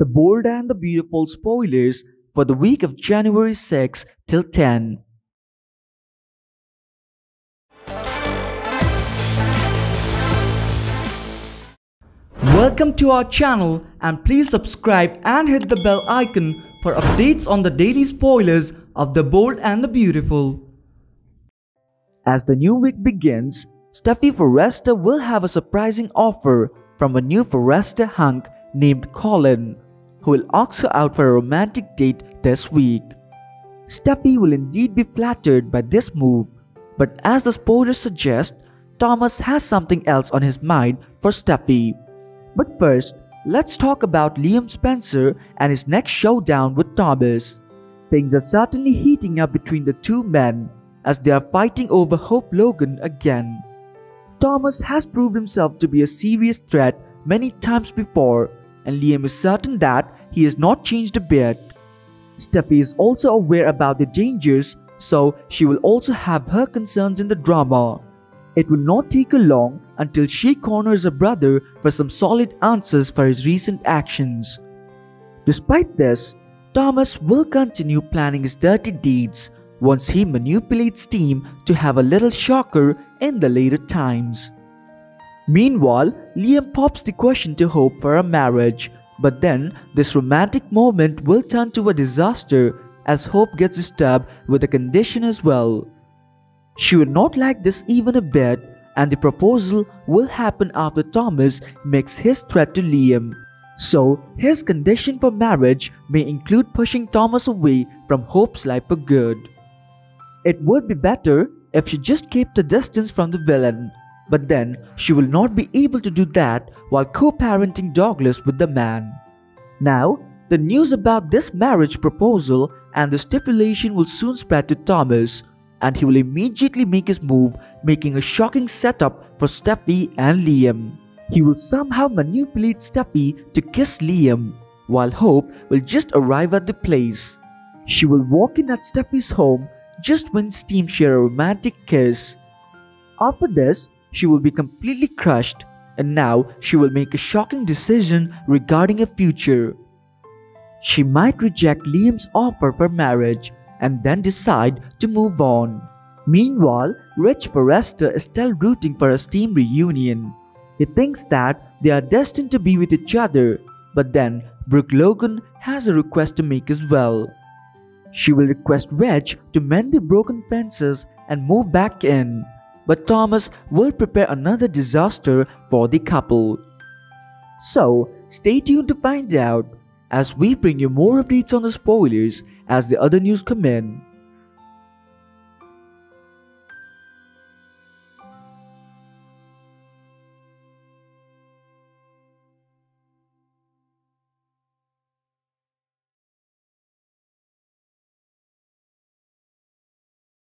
The Bold and the Beautiful spoilers for the week of January 6 till 10. Welcome to our channel and please subscribe and hit the bell icon for updates on the daily spoilers of The Bold and the Beautiful. As the new week begins, Steffy Forrester will have a surprising offer from a new Forrester hunk named Colin, who will ask her out for a romantic date this week. Steffy will indeed be flattered by this move, but as the spoilers suggest, Thomas has something else on his mind for Steffy. But first, let's talk about Liam Spencer and his next showdown with Thomas. Things are certainly heating up between the two men as they are fighting over Hope Logan again. Thomas has proved himself to be a serious threat many times before, and Liam is certain that he has not changed a bit. Steffy is also aware about the dangers, so she will also have her concerns in the drama. It will not take her long until she corners her brother for some solid answers for his recent actions. Despite this, Thomas will continue planning his dirty deeds once he manipulates Team to have a little shocker in the later times. Meanwhile, Liam pops the question to Hope for a marriage, but then this romantic moment will turn to a disaster as Hope gets disturbed with the condition as well. She would not like this even a bit, and the proposal will happen after Thomas makes his threat to Liam. So, his condition for marriage may include pushing Thomas away from Hope's life for good. It would be better if she just kept the distance from the villain, but then she will not be able to do that while co parenting Douglas with the man. Now, the news about this marriage proposal and the stipulation will soon spread to Thomas, and he will immediately make his move, making a shocking setup for Steffy and Liam. He will somehow manipulate Steffy to kiss Liam, while Hope will just arrive at the place. She will walk in at Steffy's home just when Steam share a romantic kiss. After this, she will be completely crushed, and now she will make a shocking decision regarding her future. She might reject Liam's offer for marriage and then decide to move on. Meanwhile, Ridge Forrester is still rooting for a Steam reunion. He thinks that they are destined to be with each other, but then Brooke Logan has a request to make as well. She will request Ridge to mend the broken fences and move back in, but Thomas will prepare another disaster for the couple. So, stay tuned to find out as we bring you more updates on the spoilers as the other news come in.